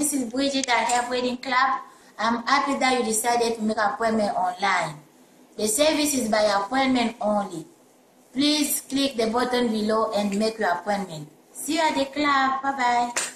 This is Bridget at Help Wedding Club. I'm happy that you decided to make appointment online. The service is by appointment only. Please click the button below and make your appointment. See you at the club. Bye-bye.